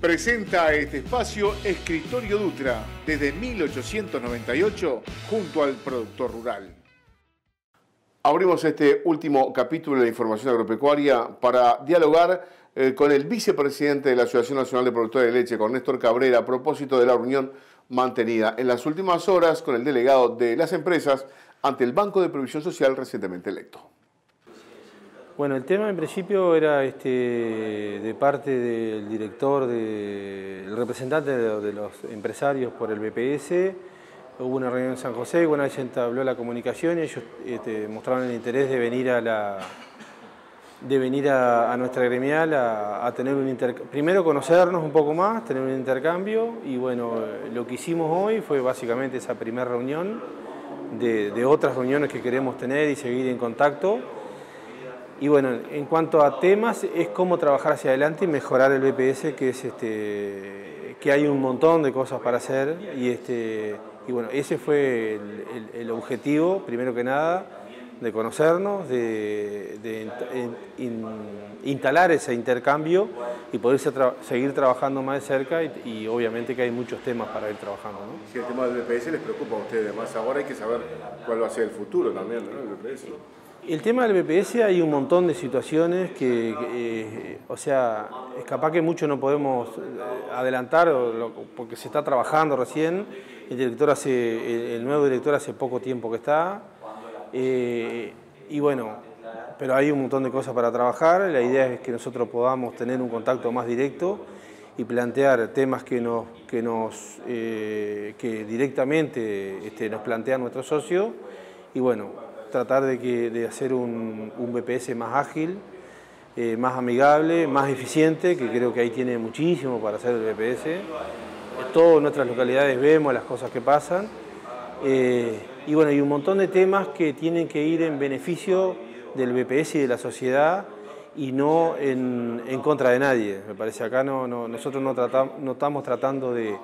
Presenta este espacio Escritorio Dutra desde 1898 junto al productor rural. Abrimos este último capítulo de la información agropecuaria para dialogar eh, con el vicepresidente de la Asociación Nacional de Productores de Leche, con Néstor Cabrera, a propósito de la reunión mantenida en las últimas horas con el delegado de las empresas ante el Banco de Previsión Social recientemente electo. Bueno, el tema en principio era este, de parte del director, del representante de, los empresarios por el BPS. Hubo una reunión en San José, una vez se entabló la comunicación y ellos este, mostraron el interés de venir a la de venir a, nuestra gremial a, tener un intercambio, primero conocernos un poco más, tener un intercambio y bueno, lo que hicimos hoy fue básicamente esa primera reunión de, de otras reuniones que queremos tener y seguir en contacto y bueno, en cuanto a temas, es cómo trabajar hacia adelante y mejorar el BPS, que es este, que hay un montón de cosas para hacer. Y, este, y bueno, ese fue el, objetivo, primero que nada, de conocernos, de, instalar ese intercambio y poder seguir trabajando más de cerca y, obviamente que hay muchos temas para ir trabajando. ¿no? Si el tema del BPS les preocupa a ustedes, más ahora hay que saber cuál va a ser el futuro también, ¿no? BPS. El tema del BPS hay un montón de situaciones que, eh, o sea, es capaz que mucho no podemos eh, adelantar porque se está trabajando recién. El, director hace, el nuevo director hace poco tiempo que está. Eh, y bueno, pero hay un montón de cosas para trabajar. La idea es que nosotros podamos tener un contacto más directo y plantear temas que, nos, que, nos, que directamente este, nos plantean nuestros socios. Y bueno, tratar de, que, de hacer un, un, BPS más ágil, eh, más amigable, más eficiente, que creo que ahí tiene muchísimo para hacer el BPS. En todas nuestras localidades vemos las cosas que pasan. Eh, y bueno, hay un montón de temas que tienen que ir en beneficio del BPS y de la sociedad y no en, en contra de nadie. Me parece acá no nosotros no, tratamos, no estamos tratando de,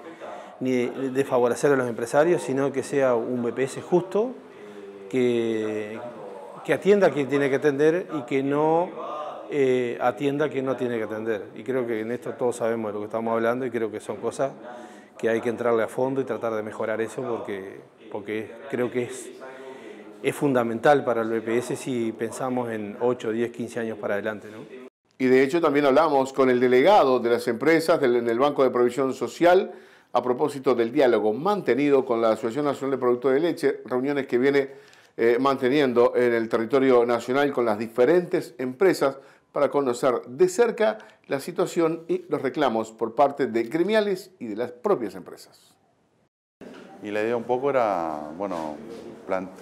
ni de favorecer a los empresarios, sino que sea un BPS justo, que, atienda a quien tiene que atender y que no eh, atienda a quien no tiene que atender. Y creo que en esto todos sabemos de lo que estamos hablando y creo que son cosas que hay que entrarle a fondo y tratar de mejorar eso porque, porque creo que es, es fundamental para el BPS si pensamos en 8, 10, 15 años para adelante. ¿no? Y de hecho también hablamos con el delegado de las empresas del, en el Banco de Provisión Social a propósito del diálogo mantenido con la Asociación Nacional de Productores de Leche, reuniones que viene eh, manteniendo en el territorio nacional con las diferentes empresas para conocer de cerca la situación y los reclamos por parte de gremiales y de las propias empresas. Y la idea un poco era, bueno,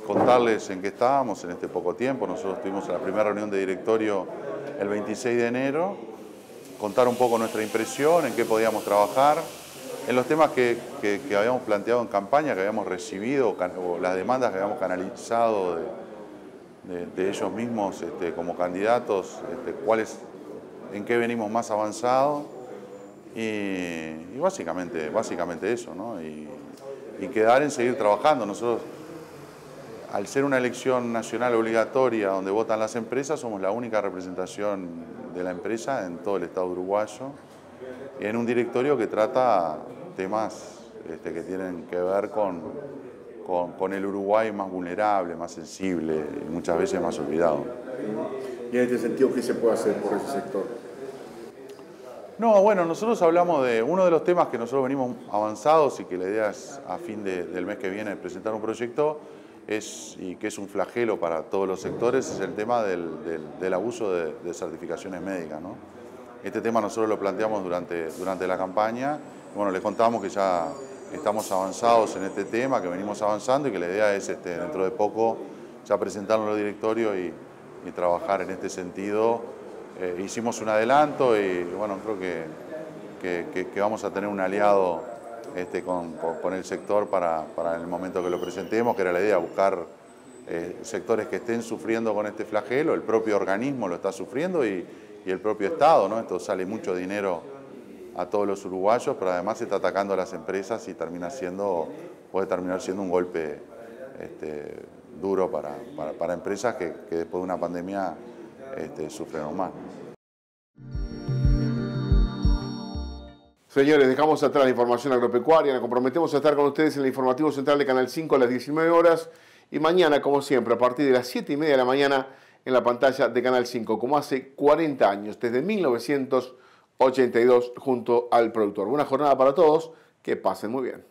contarles en qué estábamos en este poco tiempo. Nosotros tuvimos la primera reunión de directorio el 26 de enero, contar un poco nuestra impresión, en qué podíamos trabajar, en los temas que, habíamos planteado en campaña, que habíamos recibido, o las demandas que habíamos canalizado de, ellos mismos este, como candidatos, este, cuáles, en qué venimos más avanzados, y, básicamente, básicamente eso, ¿no? Y, quedar en seguir trabajando. Nosotros, al ser una elección nacional obligatoria donde votan las empresas, somos la única representación de la empresa en todo el Estado uruguayo en un directorio que trata temas este, que tienen que ver con, con, el Uruguay más vulnerable, más sensible y muchas veces más olvidado. ¿Y en este sentido qué se puede hacer por ese sector? No, bueno, nosotros hablamos de uno de los temas que nosotros venimos avanzados y que la idea es a fin del mes que viene presentar un proyecto es, y que es un flagelo para todos los sectores, es el tema del, del, abuso de, de certificaciones médicas. ¿no? Este tema nosotros lo planteamos durante, durante la campaña. Bueno, les contamos que ya estamos avanzados en este tema, que venimos avanzando y que la idea es este, dentro de poco ya presentarlo los directorios y, trabajar en este sentido. Eh, hicimos un adelanto y bueno, creo que, que, vamos a tener un aliado este, con, con, el sector para, para, el momento que lo presentemos, que era la idea, buscar eh, sectores que estén sufriendo con este flagelo, el propio organismo lo está sufriendo y, y el propio Estado, ¿no? Esto sale mucho dinero a todos los uruguayos, pero además se está atacando a las empresas y termina siendo, puede terminar siendo un golpe este, duro para, para, empresas que, después de una pandemia este, sufren más. Señores, dejamos atrás la información agropecuaria, nos comprometemos a estar con ustedes en el informativo central de Canal 5 a las 19 horas y mañana, como siempre, a partir de las 7 y media de la mañana en la pantalla de Canal 5, como hace 40 años, desde 1982, junto al productor. Buena jornada para todos, que pasen muy bien.